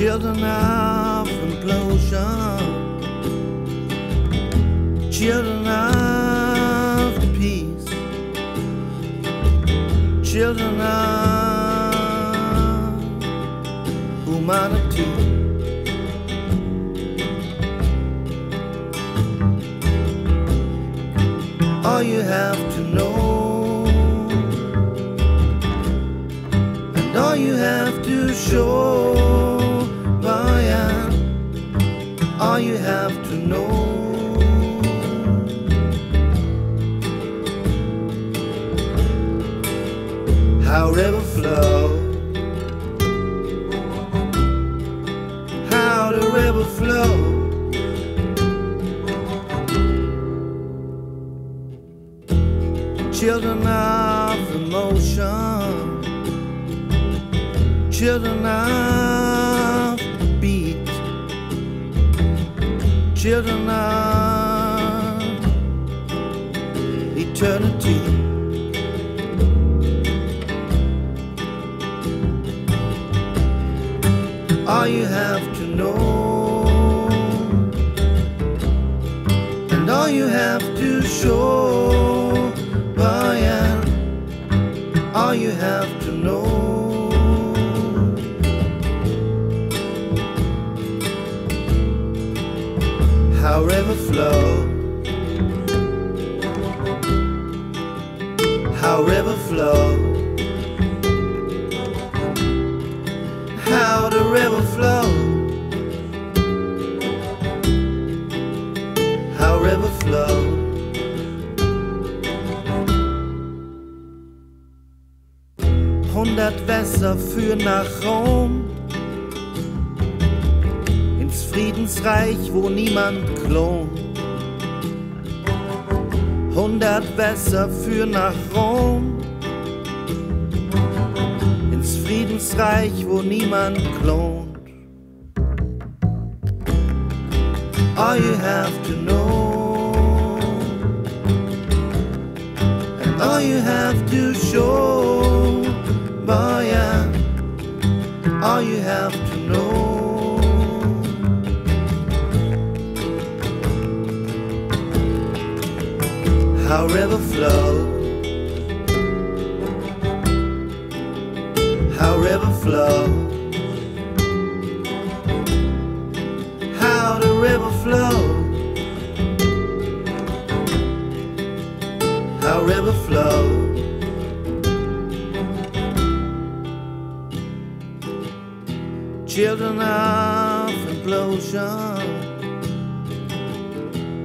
children of implosion, children of peace, children of humanity. All you have to know, and all you have to show, all you have to know. How river flow, how the river flow. Children of emotion, children of children of eternity. All you have to know, and all you have to show, by all you have to know. How river flow, how river flow. how the river flow. How river flow. Hundert Wässer führen nach Rom. Friedensreich, wo niemand klont. Hundert Wässer führen nach Rom. ins Friedensreich, wo niemand klont. All you have to know, and all you have to show, by and all you have to How river flow. how river flow. How the river flow. How river flow. Children of implosion.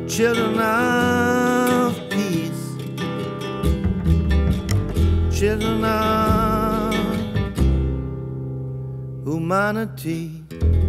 Children of humanity.